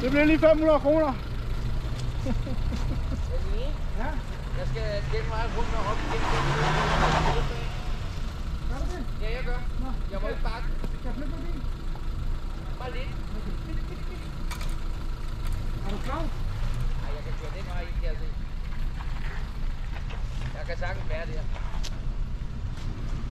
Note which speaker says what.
Speaker 1: Det bliver lige 500 kroner. Ja,
Speaker 2: Jeg skal den vej rundt og op igen.
Speaker 1: gør du det?
Speaker 2: Ja, jeg gør.
Speaker 1: Nå,
Speaker 2: Jeg må ikke bakke.
Speaker 1: Kan jeg flytte på bil?
Speaker 2: Bare lidt.
Speaker 1: Er du klar?
Speaker 2: Nej, jeg kan køre den vej ind, kan jeg se. Jeg kan sagtens være der.